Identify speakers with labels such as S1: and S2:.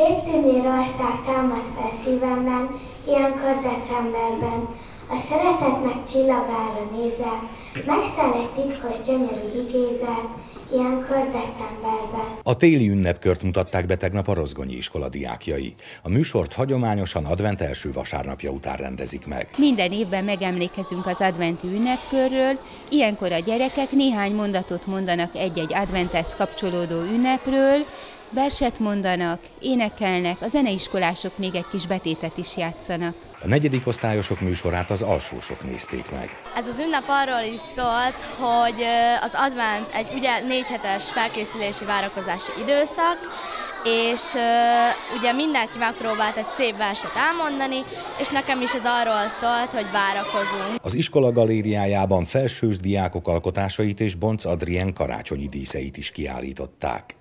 S1: Szép tűnér ország támad fel szívemben, ilyenkor decemberben. A szeretetnek csillagára nézek, megszáll egy titkos gyönyörű igézet, ilyenkor decemberben.
S2: A téli ünnepkört mutatták be tegnap a Rozgonyi iskola diákjai. A műsort hagyományosan advent első vasárnapja után rendezik meg.
S3: Minden évben megemlékezünk az adventi ünnepkörről, ilyenkor a gyerekek néhány mondatot mondanak egy-egy adventhez kapcsolódó ünnepről, verset mondanak, énekelnek, a zeneiskolások még egy kis betétet is játszanak.
S2: A negyedik osztályosok műsorát az alsósok nézték meg.
S4: Ez az ünnep arról is szólt, hogy az advent egy ugye négy hetes felkészülési várakozási időszak, és ugye mindenki megpróbált egy szép verset elmondani, és nekem is ez arról szólt, hogy várakozunk.
S2: Az iskola galériájában felsős diákok alkotásait és Bonc Adrien karácsonyi díszeit is kiállították.